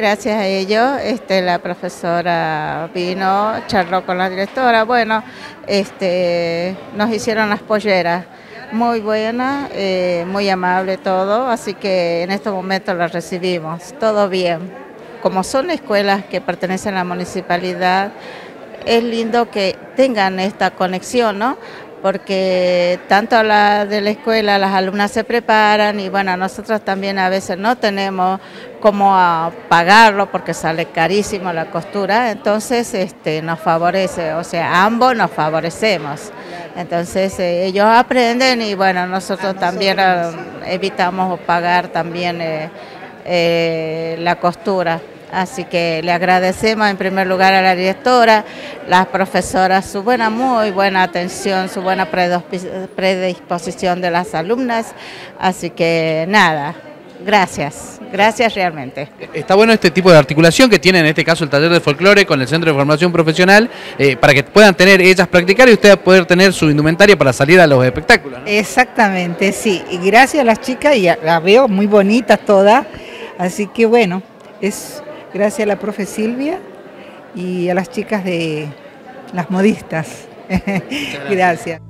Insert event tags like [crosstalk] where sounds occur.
Gracias a ellos, este, la profesora vino, charló con la directora, bueno, este, nos hicieron las polleras, muy buena, eh, muy amable todo, así que en estos momentos las recibimos, todo bien. Como son escuelas que pertenecen a la municipalidad, es lindo que tengan esta conexión, ¿no? Porque tanto la de la escuela las alumnas se preparan y bueno, nosotros también a veces no tenemos cómo pagarlo porque sale carísimo la costura, entonces este, nos favorece, o sea, ambos nos favorecemos. Entonces eh, ellos aprenden y bueno, nosotros también eh, evitamos pagar también eh, la costura. Así que le agradecemos en primer lugar a la directora, las profesoras, su buena, muy buena atención, su buena predisposición de las alumnas. Así que nada, gracias, gracias realmente. Está bueno este tipo de articulación que tiene en este caso el taller de folclore con el Centro de Formación Profesional eh, para que puedan tener ellas practicar y ustedes poder tener su indumentaria para salir a los espectáculos. Exactamente, sí. Y gracias a las chicas, y las veo muy bonitas todas. Así que bueno, es gracias a la profe Silvia y a las chicas de las modistas. [laughs] gracias.